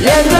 Let